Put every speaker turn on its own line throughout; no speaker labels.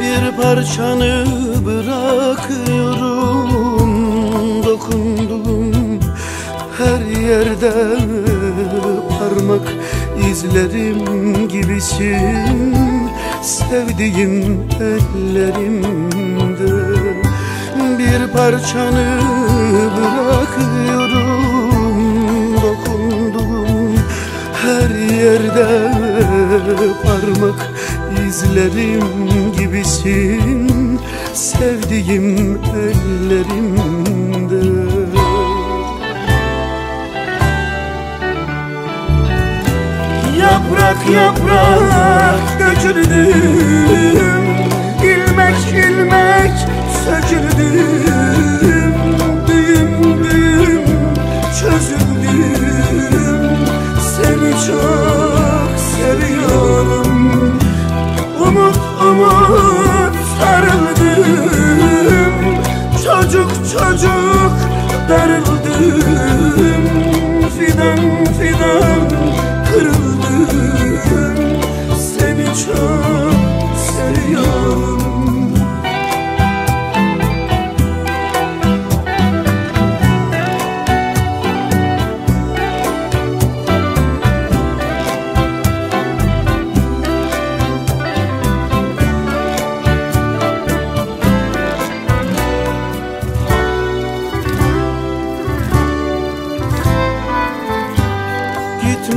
bir parçanı bırakıyorum. Dokundum her yerde parmak izlerim gibisin. Sevdiğim ellerimde bir parçanı bırakıyorum. Dokunduğum her yerde parmak izlerim gibisin Sevdiğim ellerimde
Yaprak yaprak döküldüm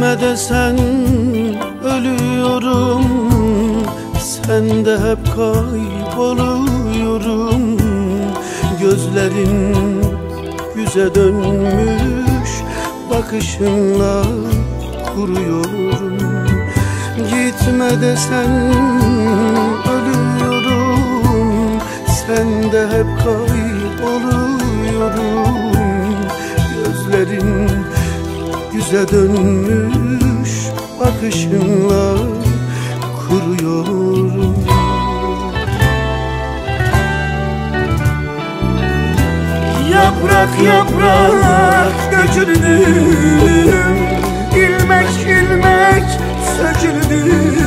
Gitme desen ölüyorum Sen de hep kayboluyorum. Gözlerin yüze dönmüş Bakışınla kuruyorum. Gitme desen ölüyorum Sen de hep kayboluyorum. Gözlerin yüze dönmüş bakışınla kuruyorum.
Yaprak yaprak döküldüm İlmek ilmek söküldüm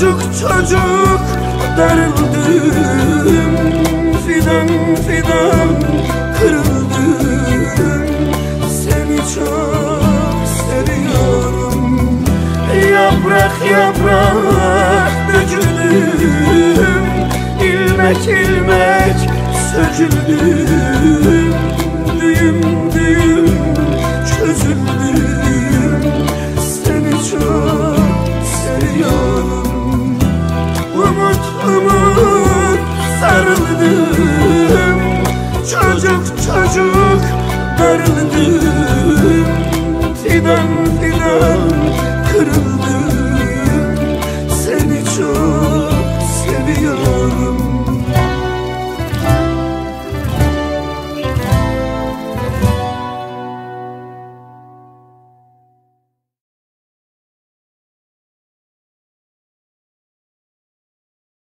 Çocuk çocuk darıldım. Fidan fidan kırıldım. Seni çok seviyorum. Yaprak yaprak döküldüm. İlmek ilmek söküldüm Lord.